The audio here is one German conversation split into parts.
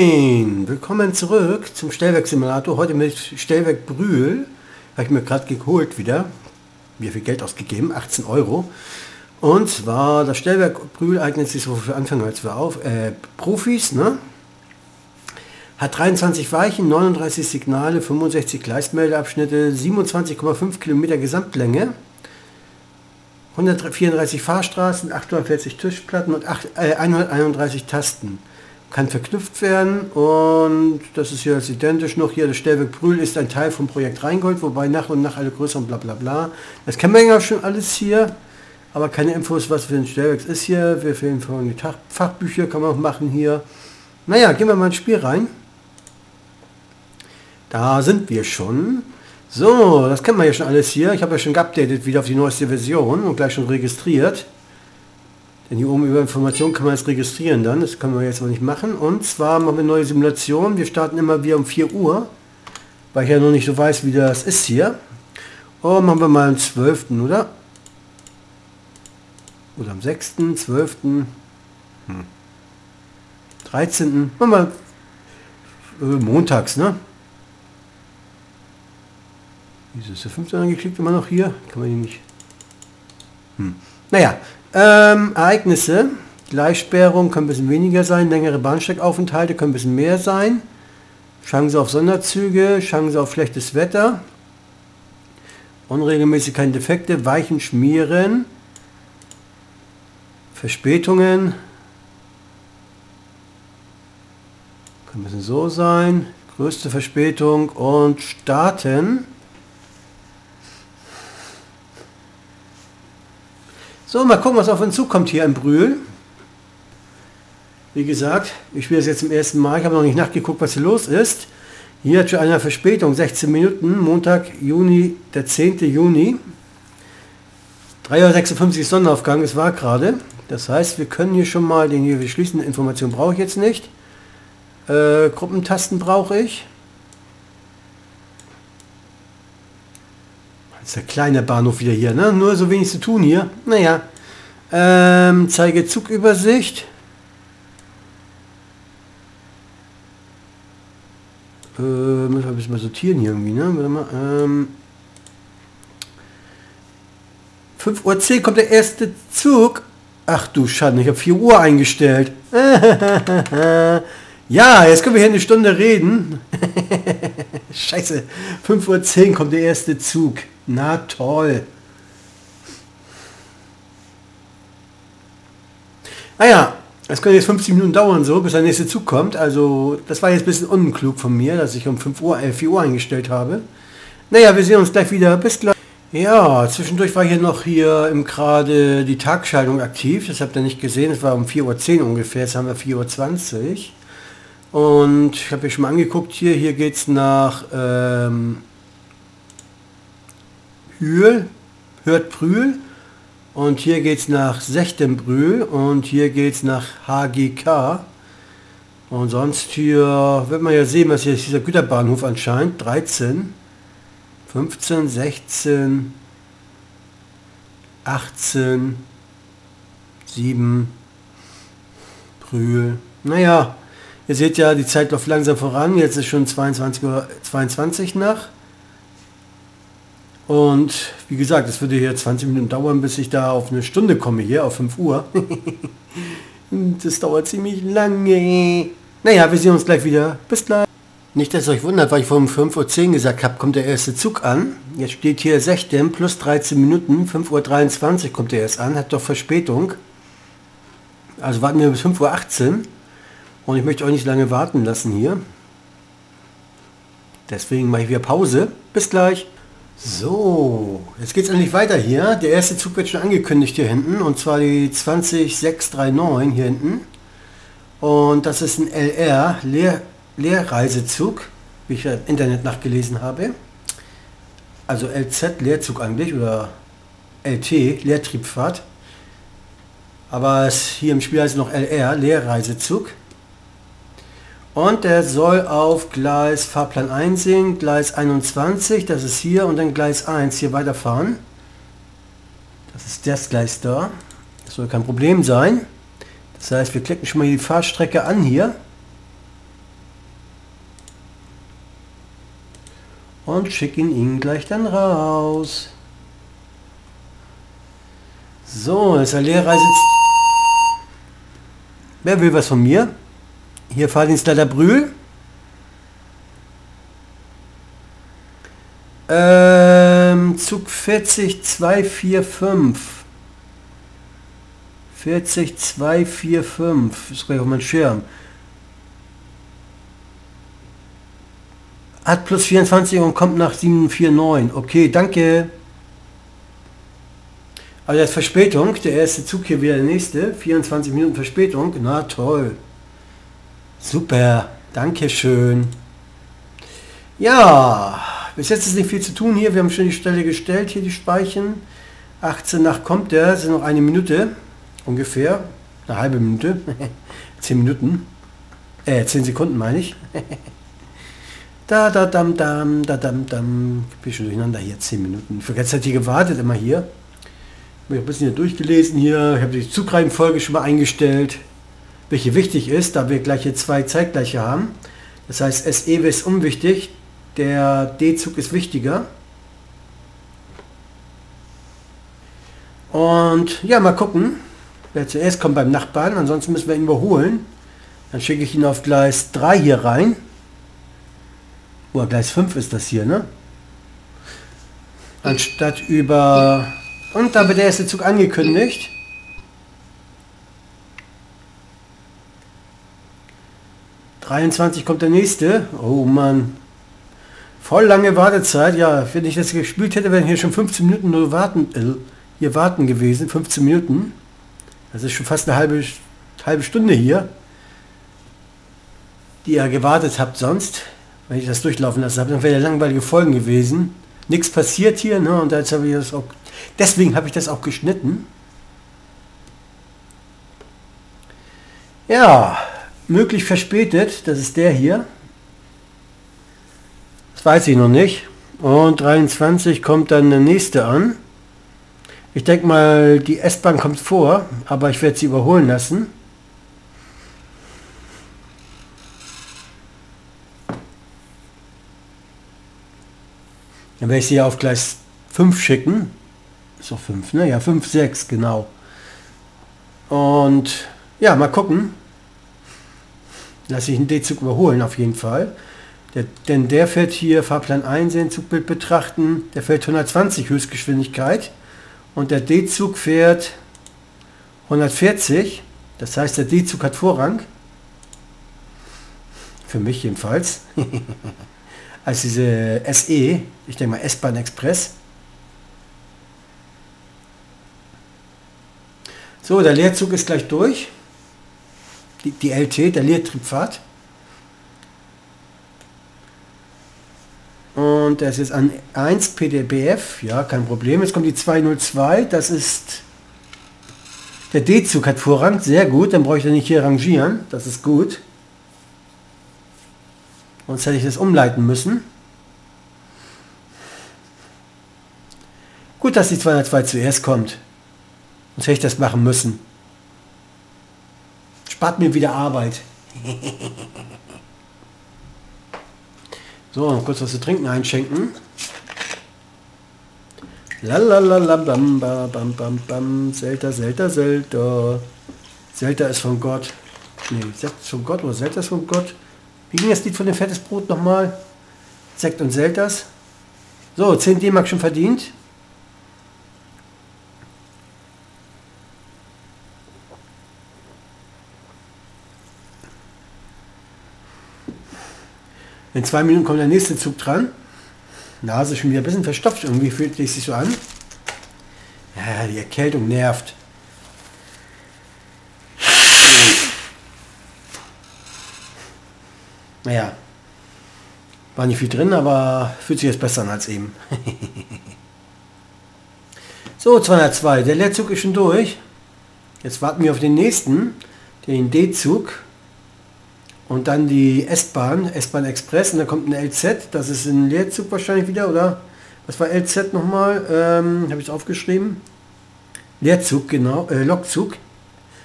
Moin, willkommen zurück zum Stellwerksimulator. Heute mit Stellwerk Brühl. Habe ich mir gerade geholt wieder. Wie viel Geld ausgegeben? 18 Euro. Und zwar das Stellwerk Brühl eignet sich so für Anfänger als für auf, äh, Profis. Ne? Hat 23 Weichen, 39 Signale, 65 Gleismeldeabschnitte, 27,5 Kilometer Gesamtlänge. 134 Fahrstraßen, 840 Tischplatten und 8, äh, 131 Tasten kann verknüpft werden und das ist hier jetzt identisch noch hier, das Stellwerk Brühl ist ein Teil vom Projekt Rheingold, wobei nach und nach alle größeren bla bla bla. Das kennen wir ja schon alles hier, aber keine Infos, was für ein Stellwerk ist hier. Wir fehlen von die Fachbücher, kann man auch machen hier. Naja, gehen wir mal ins Spiel rein. Da sind wir schon. So, das kennen wir ja schon alles hier. Ich habe ja schon geupdatet wieder auf die neueste Version und gleich schon registriert. Denn hier oben über Informationen kann man es registrieren dann. Das können wir jetzt aber nicht machen. Und zwar machen wir eine neue Simulation. Wir starten immer wieder um 4 Uhr. Weil ich ja noch nicht so weiß, wie das ist hier. Oh, machen wir mal am 12. oder? Oder am 6., 12., hm. 13. Machen wir äh, montags, ne? Wieso ist der 15 angeklickt immer noch hier? Kann man hier nicht... Hm. Naja, ähm, Ereignisse. Gleichsperrung können ein bisschen weniger sein, längere Bahnsteigaufenthalte können ein bisschen mehr sein. Chance auf Sonderzüge, Chance auf schlechtes Wetter. Unregelmäßigkeiten, Defekte, Weichen schmieren. Verspätungen. Kann ein bisschen so sein. Größte Verspätung und starten. So, mal gucken, was auf uns zukommt hier in Brühl. Wie gesagt, ich spiele es jetzt zum ersten Mal. Ich habe noch nicht nachgeguckt, was hier los ist. Hier hat schon eine Verspätung, 16 Minuten, Montag, Juni, der 10. Juni. 3.56 Uhr Sonnenaufgang, es war gerade. Das heißt, wir können hier schon mal den hier, wir schließen, Information brauche ich jetzt nicht. Äh, Gruppentasten brauche ich. Ist der kleine Bahnhof wieder hier, ne? Nur so wenig zu tun hier. Naja. Ähm, zeige Zugübersicht. Äh, müssen wir ein bisschen mal sortieren hier irgendwie, ne? Warte mal. Ähm, 5 Uhr 10 kommt der erste Zug. Ach du Schatten, ich habe 4 Uhr eingestellt. ja, jetzt können wir hier eine Stunde reden. Scheiße, 5.10 Uhr kommt der erste Zug. Na toll. Naja, es könnte jetzt 50 Minuten dauern, so bis der nächste Zug kommt. Also das war jetzt ein bisschen unklug von mir, dass ich um 5 Uhr, äh, 4 Uhr eingestellt habe. Naja, wir sehen uns gleich wieder. Bis gleich. Ja, zwischendurch war hier noch hier im gerade die Tagschaltung aktiv. Das habt ihr nicht gesehen. Es war um 4.10 Uhr ungefähr. Jetzt haben wir 4.20 Uhr. Und ich habe mir schon mal angeguckt hier. Hier geht es nach ähm, Hühl, hört Brühl. Und hier geht es nach Sechtenbrühl und hier geht es nach HGK. Und sonst hier wird man ja sehen, was hier ist dieser Güterbahnhof anscheinend. 13, 15, 16, 18, 7, Brühl. Naja, ihr seht ja, die Zeit läuft langsam voran. Jetzt ist schon 22 Uhr 22 nach. Und wie gesagt, es würde hier 20 Minuten dauern, bis ich da auf eine Stunde komme, hier auf 5 Uhr. das dauert ziemlich lange. Naja, wir sehen uns gleich wieder. Bis gleich. Nicht, dass euch wundert, weil ich vor um 5.10 Uhr gesagt habe, kommt der erste Zug an. Jetzt steht hier 16 plus 13 Minuten, 5.23 Uhr kommt der erst an, hat doch Verspätung. Also warten wir bis 5.18 Uhr. Und ich möchte euch nicht lange warten lassen hier. Deswegen mache ich wieder Pause. Bis gleich. So, jetzt geht es endlich weiter hier. Der erste Zug wird schon angekündigt hier hinten und zwar die 20639 hier hinten. Und das ist ein LR, Lehr Lehrreisezug, wie ich im Internet nachgelesen habe. Also LZ, Leerzug eigentlich, oder LT, Leertriebfahrt. Aber es hier im Spiel heißt noch LR, Lehrreisezug. Und er soll auf Gleis Fahrplan einsehen, Gleis 21, das ist hier, und dann Gleis 1 hier weiterfahren. Das ist das Gleis da. Das soll kein Problem sein. Das heißt, wir klicken schon mal die Fahrstrecke an hier. Und schicken ihn gleich dann raus. So, ist der Lehrer sitzt. Wer will was von mir? Hier Fahrdienstleiter Brühl. Ähm, Zug 40245. 40245. Ist gleich auf meinem Schirm. Hat plus 24 und kommt nach 749. Okay, danke. Aber ist Verspätung. Der erste Zug hier wieder der nächste. 24 Minuten Verspätung. Na toll. Super. Dankeschön. Ja, bis jetzt ist nicht viel zu tun hier. Wir haben schon die Stelle gestellt, hier die Speichen. 18 nach kommt der, sind noch eine Minute ungefähr. Eine halbe Minute. 10 Minuten. Äh, 10 Sekunden meine ich. Da, da, dam, dam, da, dam, dam. Ich bin schon durcheinander hier, 10 Minuten. Habe ganze Zeit hier gewartet, immer hier. Ich habe ein bisschen hier durchgelesen hier. Ich habe die Zugreihenfolge schon mal eingestellt, welche wichtig ist, da wir gleich hier zwei zeitgleiche haben. Das heißt, SE ist unwichtig, der D-Zug ist wichtiger. Und ja, mal gucken, wer zuerst kommt beim Nachbarn. Ansonsten müssen wir ihn überholen. Dann schicke ich ihn auf Gleis 3 hier rein. Oh, Gleis 5 ist das hier, ne? Anstatt über... Und da wird der erste Zug angekündigt. ...23 kommt der nächste. Oh Mann. Voll lange Wartezeit. Ja, wenn ich das gespielt hätte, wären hier schon 15 Minuten nur warten, äh, hier warten gewesen. 15 Minuten. Das ist schon fast eine halbe, halbe Stunde hier, die ihr gewartet habt sonst wenn ich das durchlaufen lasse, habe, dann wäre langweilige Folgen gewesen. Nichts passiert hier, ne? Und jetzt habe ich das auch. Deswegen habe ich das auch geschnitten. Ja, möglich verspätet, das ist der hier. Das weiß ich noch nicht. Und 23 kommt dann der nächste an. Ich denke mal, die S-Bahn kommt vor, aber ich werde sie überholen lassen. Dann werde ich sie auf Gleis 5 schicken. Doch 5, ne? Ja, 5, 6, genau. Und ja, mal gucken. Lass ich einen D-Zug überholen auf jeden Fall. Der, denn der fährt hier Fahrplan einsehen, Zugbild betrachten, der fährt 120 Höchstgeschwindigkeit und der D-Zug fährt 140. Das heißt, der D-Zug hat Vorrang. Für mich jedenfalls. als diese SE, ich denke mal S-Bahn Express. So, der Leerzug ist gleich durch. Die, die LT, der Leertriebfahrt. Und das ist an 1 PDBF, ja, kein Problem. Jetzt kommt die 202, das ist der D-Zug hat Vorrang, sehr gut, dann brauche ich da nicht hier rangieren, das ist gut. Sonst hätte ich das umleiten müssen. Gut, dass die 202 zuerst kommt. Sonst hätte ich das machen müssen. Spart mir wieder Arbeit. so, kurz was zu trinken einschenken. Lalalala, bam, bam, bam, bam, Zelda, Zelda, Zelda. Zelda ist von Gott. Nee, Zelda ist von Gott oder Zelda ist von Gott. Wie ging das Lied von dem fettes Brot nochmal? Sekt und Selters. So, 10 D-Mark schon verdient. In zwei Minuten kommt der nächste Zug dran. Nase schon wieder ein bisschen verstopft, irgendwie fühlt sich so an. Ja, die Erkältung nervt. Naja, war nicht viel drin, aber fühlt sich jetzt besser an als eben. so, 202. Der Leerzug ist schon durch. Jetzt warten wir auf den nächsten, den D-Zug. Und dann die S-Bahn, S-Bahn Express. Und dann kommt ein LZ. Das ist ein Leerzug wahrscheinlich wieder, oder? Was war LZ nochmal? Ähm, Habe ich aufgeschrieben. Leerzug, genau. Äh, Lokzug.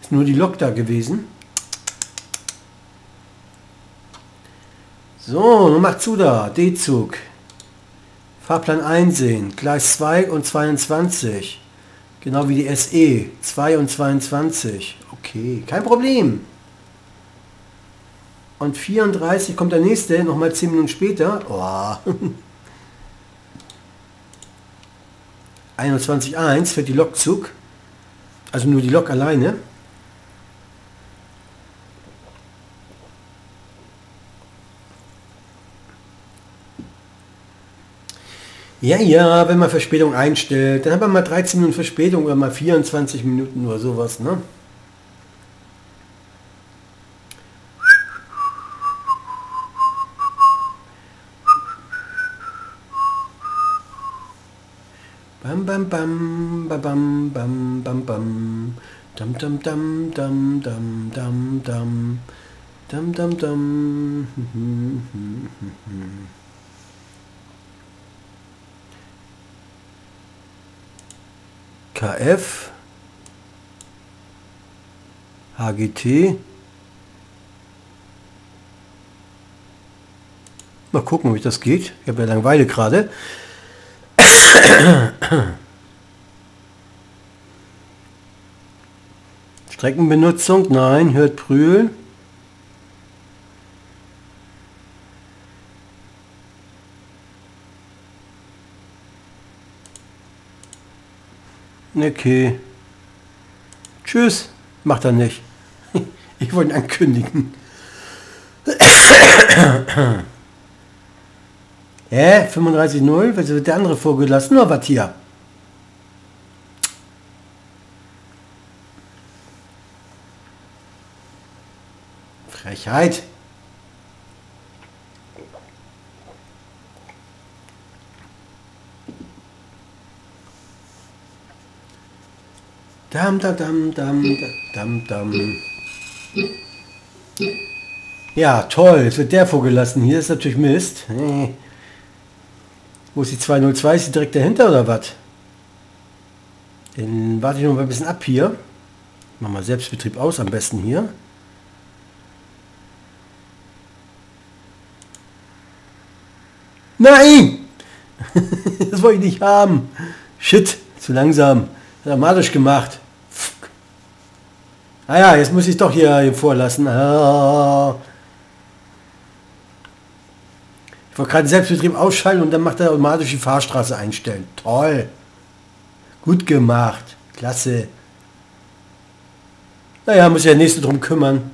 Ist nur die Lok da gewesen. So, nun mach zu da, D-Zug. Fahrplan einsehen. Gleis 2 und 22. Genau wie die SE. 2 und 22. Okay, kein Problem. Und 34 kommt der nächste, nochmal 10 Minuten später. Oh. 21.1 fährt die Lokzug. Also nur die Lok alleine. Ja, ja, wenn man Verspätung einstellt, dann hat man mal 13 Minuten Verspätung oder mal 24 Minuten oder sowas, ne? Bam bam bam bam bam bam. Dam dam dam dam dam dam dam dam dam dam KF HGT Mal gucken, wie das geht. Ich habe ja Langeweile gerade. Streckenbenutzung, nein, hört Brühl. Okay. Tschüss. Macht er nicht. Ich wollte ankündigen. Hä? 35-0? Was wird der andere vorgelassen? Nur was hier? Frechheit. Dam, dam, dam, dam, dam, dam. Ja, toll. Jetzt wird der vorgelassen. Hier ist natürlich Mist. Wo ist die 202? Ist sie direkt dahinter oder was? Dann warte ich noch mal ein bisschen ab hier. Machen wir Selbstbetrieb aus am besten hier. Nein! das wollte ich nicht haben. Shit, zu langsam. Dramatisch gemacht. Ah jetzt muss ich doch hier vorlassen. Ah. Ich wollte gerade Selbstbetrieb ausschalten und dann macht er automatisch die Fahrstraße einstellen. Toll. Gut gemacht. Klasse. Naja, muss ja der nächste drum kümmern.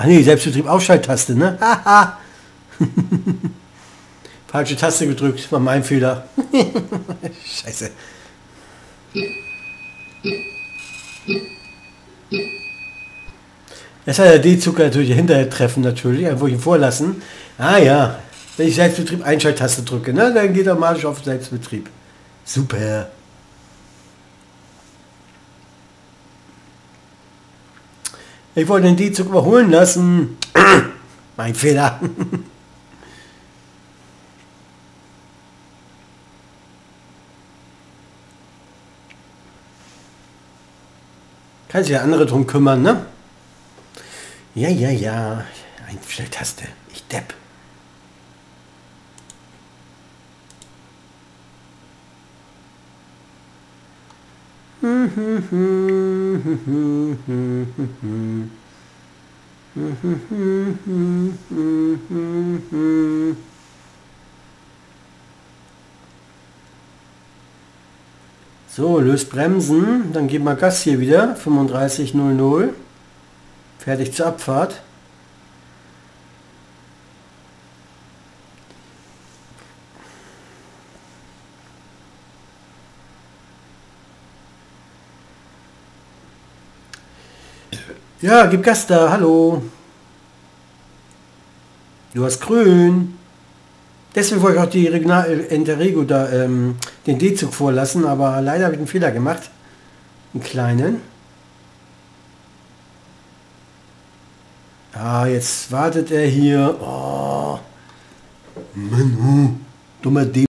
Ach nee, Selbstbetrieb Ausschalttaste, ne? Falsche Taste gedrückt, war mein Fehler. Scheiße. Jetzt hat der D-Zucker natürlich hinterher treffen natürlich, einfach ihn vorlassen. Ah ja, wenn ich Selbstbetrieb Einschalttaste drücke, ne, dann geht er automatisch auf Selbstbetrieb. Super. Ich wollte den D-Zug überholen lassen. mein Fehler. Kann sich der andere drum kümmern, ne? Ja, ja, ja. Einstelltaste. Ich depp. So, löst Bremsen, dann geben wir Gas hier wieder, 3500. Fertig zur Abfahrt. Ja, gib Gas da, hallo. Du hast grün. Deswegen wollte ich auch die Regional Interrego da ähm, den D-Zug vorlassen, aber leider habe ich einen Fehler gemacht. Einen kleinen. Ah, jetzt wartet er hier. Oh. Manu, dummer D.